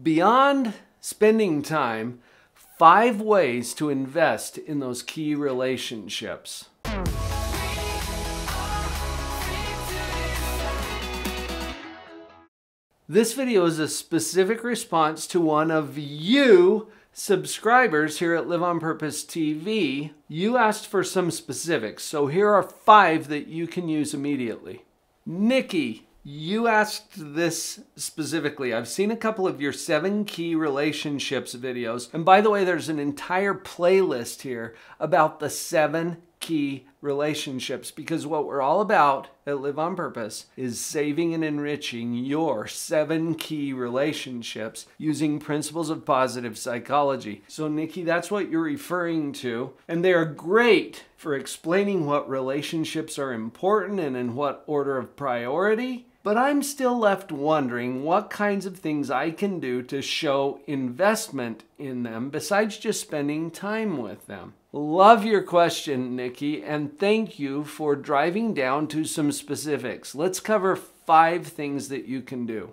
Beyond spending time, five ways to invest in those key relationships. This video is a specific response to one of you subscribers here at Live on Purpose TV. You asked for some specifics, so here are five that you can use immediately. Nikki, you asked this specifically. I've seen a couple of your seven key relationships videos. And by the way, there's an entire playlist here about the seven key relationships because what we're all about at Live on Purpose is saving and enriching your seven key relationships using principles of positive psychology. So, Nikki, that's what you're referring to. And they are great for explaining what relationships are important and in what order of priority. But I'm still left wondering what kinds of things I can do to show investment in them besides just spending time with them. Love your question, Nikki, and thank you for driving down to some specifics. Let's cover five things that you can do.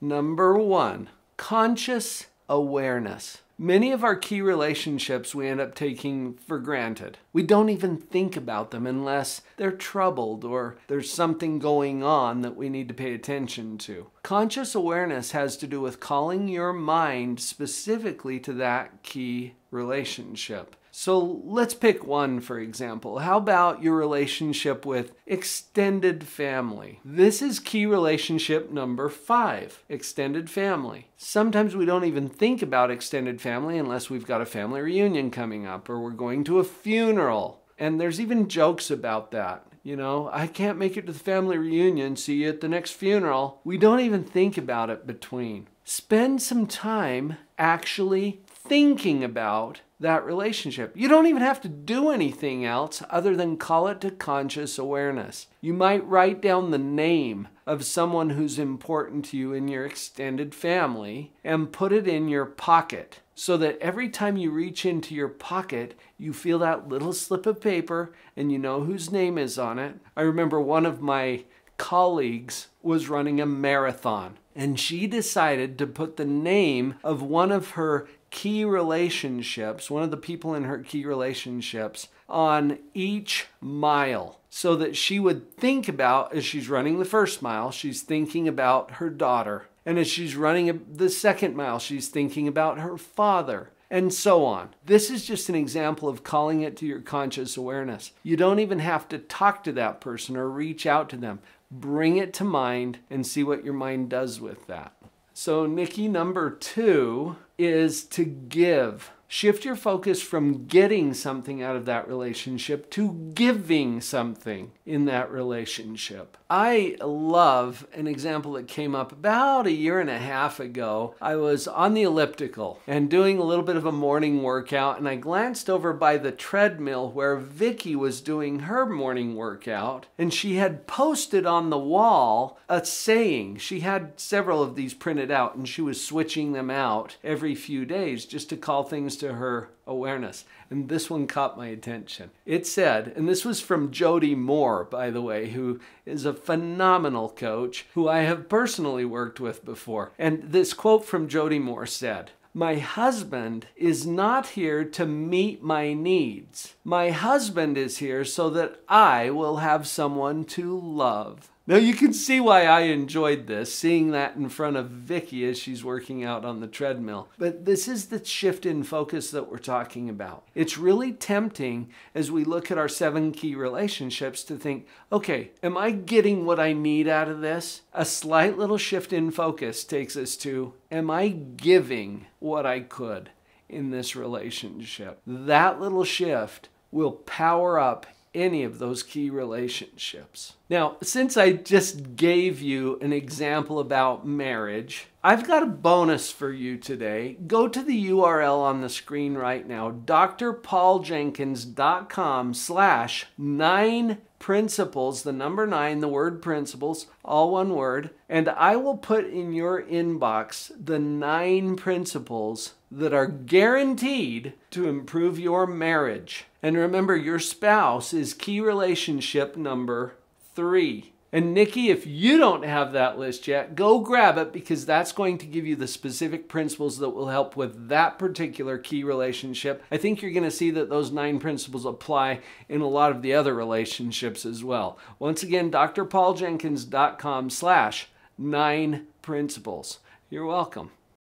Number one, conscious awareness. Many of our key relationships we end up taking for granted. We don't even think about them unless they're troubled or there's something going on that we need to pay attention to. Conscious awareness has to do with calling your mind specifically to that key relationship. So let's pick one, for example. How about your relationship with extended family? This is key relationship number five extended family. Sometimes we don't even think about extended family unless we've got a family reunion coming up or we're going to a funeral. And there's even jokes about that. You know, I can't make it to the family reunion, see you at the next funeral. We don't even think about it between. Spend some time actually thinking about that relationship. You don't even have to do anything else other than call it to conscious awareness. You might write down the name of someone who's important to you in your extended family and put it in your pocket so that every time you reach into your pocket, you feel that little slip of paper and you know whose name is on it. I remember one of my colleagues was running a marathon and she decided to put the name of one of her key relationships, one of the people in her key relationships, on each mile so that she would think about, as she's running the first mile, she's thinking about her daughter. And as she's running the second mile, she's thinking about her father and so on. This is just an example of calling it to your conscious awareness. You don't even have to talk to that person or reach out to them. Bring it to mind and see what your mind does with that. So, Nikki, number two is to give. Shift your focus from getting something out of that relationship to giving something in that relationship. I love an example that came up about a year and a half ago. I was on the elliptical and doing a little bit of a morning workout, and I glanced over by the treadmill where Vicky was doing her morning workout, and she had posted on the wall a saying. She had several of these printed out, and she was switching them out every few days just to call things to her awareness. And this one caught my attention. It said, and this was from Jody Moore, by the way, who is a phenomenal coach who I have personally worked with before. And this quote from Jody Moore said, my husband is not here to meet my needs. My husband is here so that I will have someone to love. Now you can see why I enjoyed this, seeing that in front of Vicky as she's working out on the treadmill. But this is the shift in focus that we're talking about. It's really tempting as we look at our seven key relationships to think, okay, am I getting what I need out of this? A slight little shift in focus takes us to, am I giving what I could in this relationship? That little shift will power up any of those key relationships. Now, since I just gave you an example about marriage, I've got a bonus for you today. Go to the URL on the screen right now, drpauljenkins.com slash nine principles, the number nine, the word principles, all one word, and I will put in your inbox the nine principles that are guaranteed to improve your marriage. And remember, your spouse is key relationship number three. And Nikki, if you don't have that list yet, go grab it because that's going to give you the specific principles that will help with that particular key relationship. I think you're going to see that those nine principles apply in a lot of the other relationships as well. Once again, drpauljenkins.com slash nine principles. You're welcome.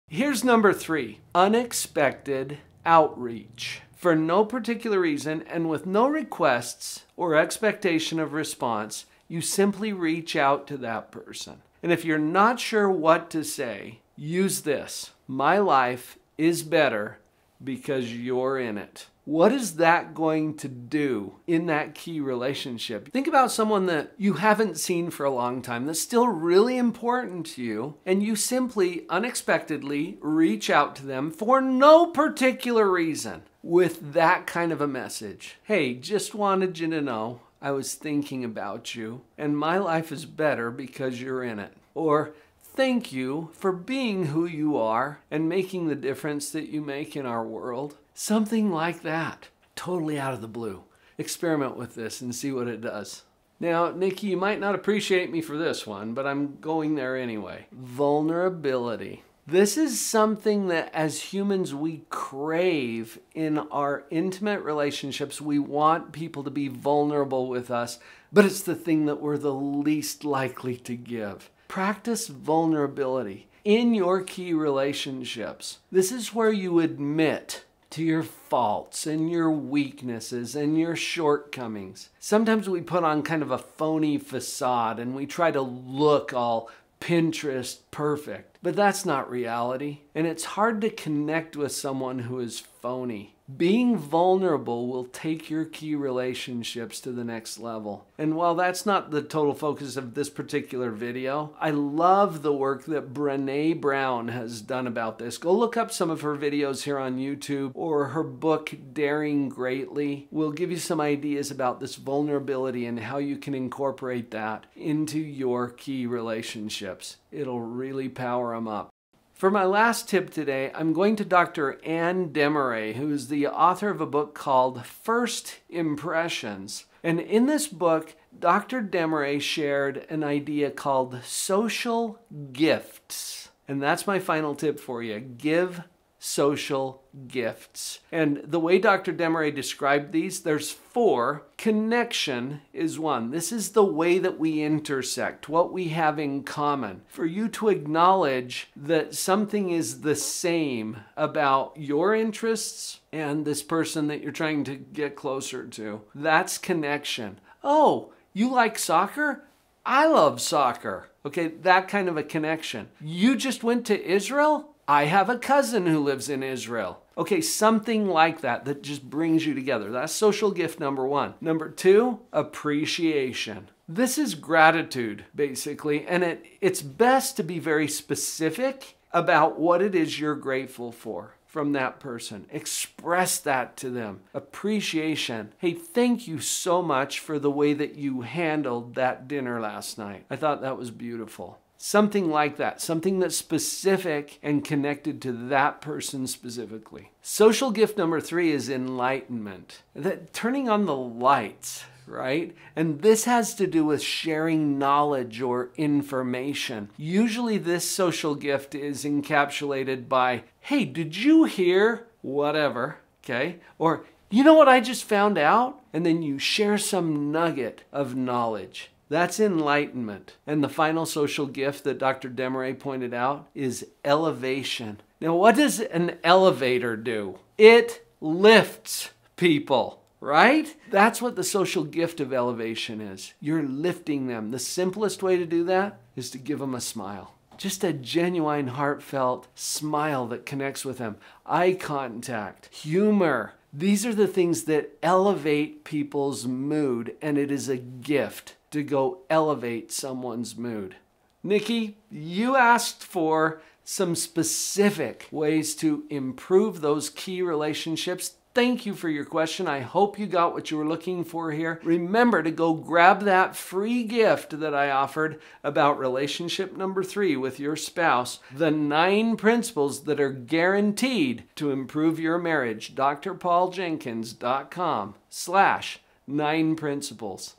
Here's number three unexpected outreach. For no particular reason and with no requests or expectation of response, you simply reach out to that person. And if you're not sure what to say, use this My life is better because you're in it. What is that going to do in that key relationship? Think about someone that you haven't seen for a long time that's still really important to you, and you simply unexpectedly reach out to them for no particular reason with that kind of a message. Hey, just wanted you to know I was thinking about you, and my life is better because you're in it. Or, thank you for being who you are and making the difference that you make in our world. Something like that, totally out of the blue. Experiment with this and see what it does. Now, Nikki, you might not appreciate me for this one, but I'm going there anyway. Vulnerability. This is something that as humans we crave in our intimate relationships. We want people to be vulnerable with us, but it's the thing that we're the least likely to give. Practice vulnerability in your key relationships. This is where you admit to your faults and your weaknesses and your shortcomings. Sometimes we put on kind of a phony facade and we try to look all Pinterest perfect, but that's not reality. And it's hard to connect with someone who is phony. Being vulnerable will take your key relationships to the next level. And while that's not the total focus of this particular video, I love the work that Brene Brown has done about this. Go look up some of her videos here on YouTube or her book, Daring Greatly, will give you some ideas about this vulnerability and how you can incorporate that into your key relationships. It'll really power them up. For my last tip today, I'm going to Dr. Ann Demarais, who is the author of a book called First Impressions. And in this book, Dr. Demarais shared an idea called social gifts. And that's my final tip for you. Give social gifts. And the way Dr. Demarais described these, there's four. Connection is one. This is the way that we intersect, what we have in common. For you to acknowledge that something is the same about your interests and this person that you're trying to get closer to. That's connection. Oh, you like soccer? I love soccer. Okay, that kind of a connection. You just went to Israel? I have a cousin who lives in Israel. Okay, something like that that just brings you together. That's social gift number one. Number two, appreciation. This is gratitude, basically, and it, it's best to be very specific about what it is you're grateful for from that person. Express that to them. Appreciation. Hey, thank you so much for the way that you handled that dinner last night. I thought that was beautiful. Something like that, something that's specific and connected to that person specifically. Social gift number three is enlightenment. That turning on the lights, right? And this has to do with sharing knowledge or information. Usually, this social gift is encapsulated by, hey, did you hear whatever? Okay? Or, you know what I just found out? And then you share some nugget of knowledge. That's enlightenment. And the final social gift that Dr. Demarais pointed out is elevation. Now, what does an elevator do? It lifts people, right? That's what the social gift of elevation is. You're lifting them. The simplest way to do that is to give them a smile. Just a genuine, heartfelt smile that connects with them. Eye contact, humor. These are the things that elevate people's mood, and it is a gift to go elevate someone's mood. Nikki, you asked for some specific ways to improve those key relationships. Thank you for your question. I hope you got what you were looking for here. Remember to go grab that free gift that I offered about relationship number three with your spouse, the nine principles that are guaranteed to improve your marriage. drpauljenkins.com slash nine principles.